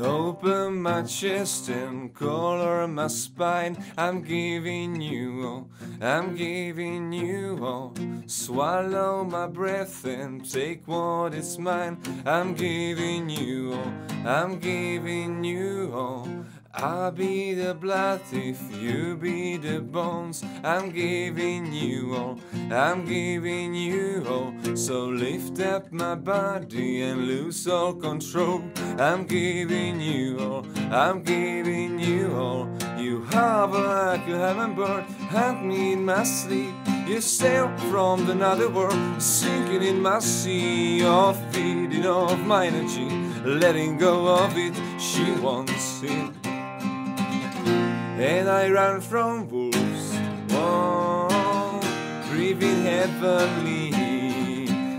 Open my chest and color my spine. I'm giving you all, I'm giving you all. Swallow my breath and take what is mine. I'm giving you all, I'm giving you all. I'll be the blood if you be the bones. I'm giving you all, I'm giving you all. So lift up my body and lose all control. I'm giving you all, I'm giving you all. You hover like a hummingbird, hunt me in my sleep. You sail from another world, sinking in my sea of feeding off my energy, letting go of it. She wants it and I run from wolves. Oh, breathing heavily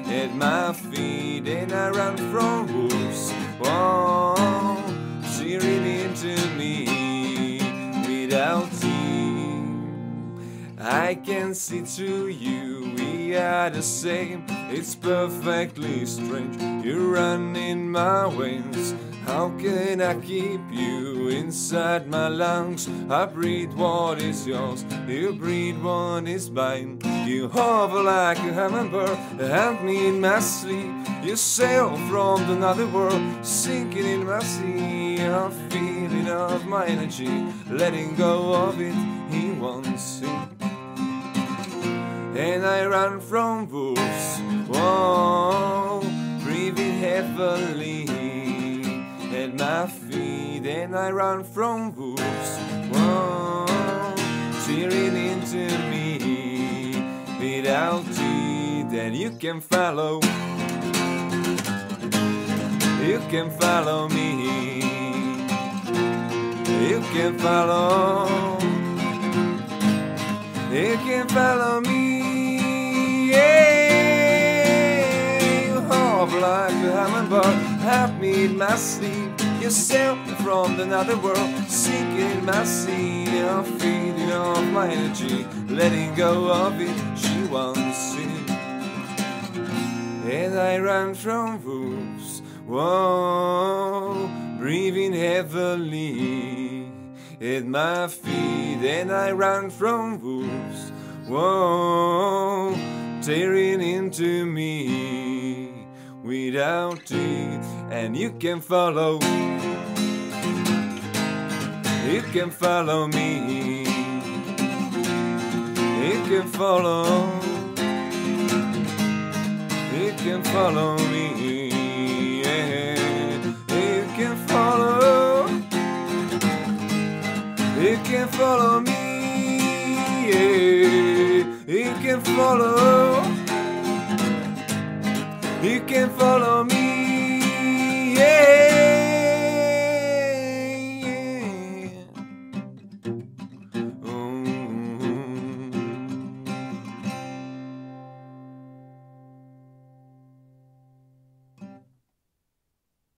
at my feet, and I run from wolves. Oh, tearing into me without team. I can see through you, we are the same. It's perfectly strange. You run in my veins. How can I keep you inside my lungs? I breathe what is yours, you breathe what is mine. You hover like a hummingbird, help me in my sleep. You sail from another world, sinking in my sea. I'm feeling of my energy, letting go of it. He wants it. And I run from wolves, whoa, I run from wolves, tearing into me without teeth. then you can follow, you can follow me, you can follow, you can follow me. Help me in my sleep. You sail from another world, sinking in my sea. I'm feeding off my energy, letting go of it. She wants it, and I run from wolves. Whoa, breathing heavily at my feet, and I run from wolves. Whoa, tearing into me without teeth, and you can follow. You can follow me. You can follow. You can follow me. Yeah. You can follow. You can follow me. Yeah. You can follow. Can follow me.